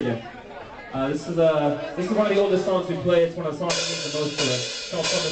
Uh, this is uh, this is one of the oldest songs we play. It's one of the songs that means the most to us. It's called From the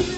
Stereo.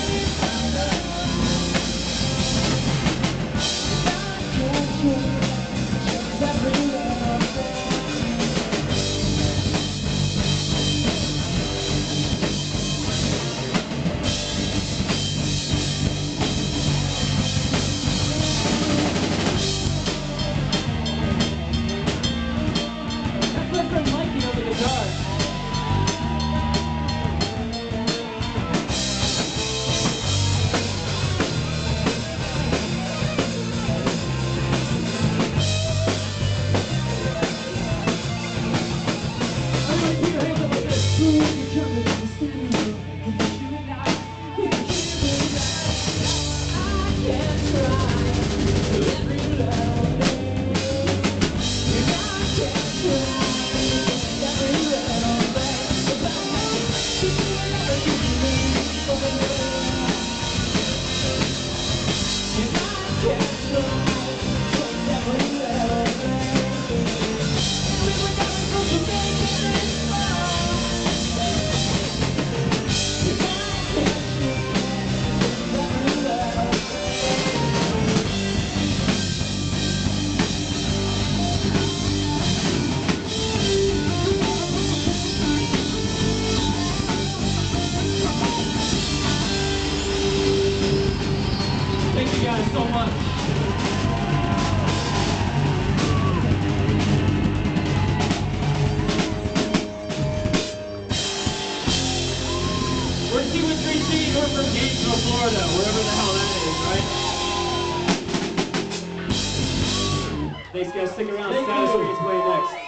We're 2 and 3 G, we're from Gainesville, Florida, wherever the hell that is, right? Thanks guys, stick around. Thank Status. Screen's playing next.